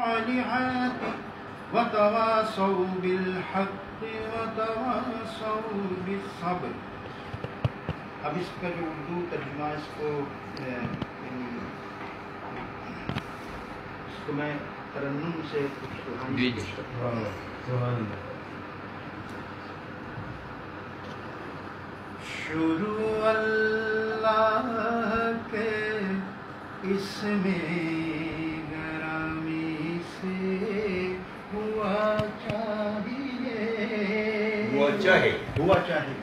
الصالحات وتواصوا بالحق وتواصوا بالصبر۔ اب اس کا جو اردو ترجمہ اس کو اس کو میں ترنم سے جی جی۔ شروع اللہ کے اس میں چاہے۔ ہوا چاہیے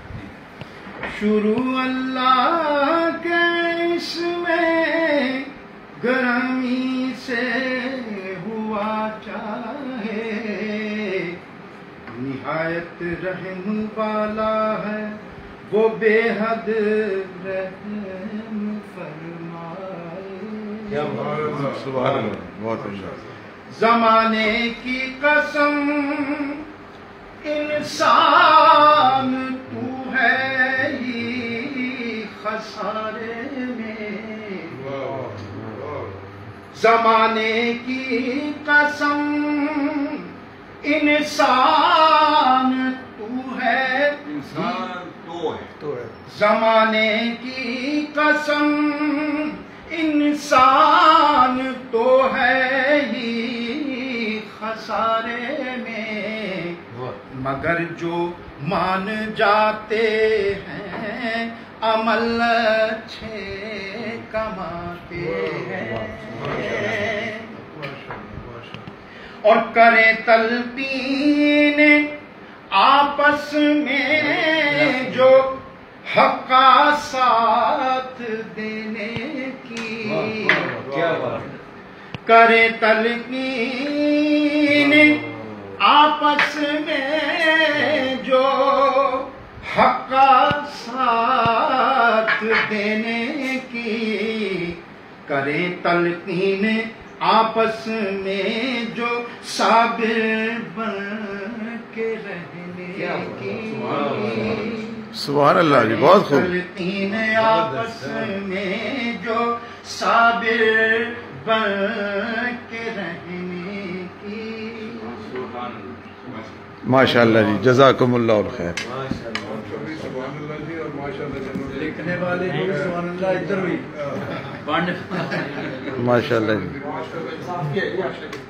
شروع اللہ کے اس میں گرمی سے ہوا چاہے۔ نہایت رحم والا ہے وہ بے حد رحم فرمائے۔ سبحان اللہ۔ بہت اچھا۔ زمانے کی قسم انسان تو ہے ہی خسارے میں۔ زمانے کی قسم انسان تو ہے انسان تو ہے۔ زمانے کی قسم انسان مگر جو مان جاتے ہیں عمل اچھے کماتے ہیں۔ اور کرے تلقین آپس میں جو حق کا ساتھ دینے کی۔ کرے تلقین آپس میں جو حق کا ساتھ دینے کی کرے تلقین آپس میں جو صابر بن کے رہنے کی سبحان اللہ۔ جی بہت خوب۔ تلقین آپس میں جو صابر بن کے رہنے ماشاء اللہ جی جزاکم اللہ الخیر۔ لکھنے والے جو سبحان اللہ ادھر بھی۔ ماشاء اللہ جی۔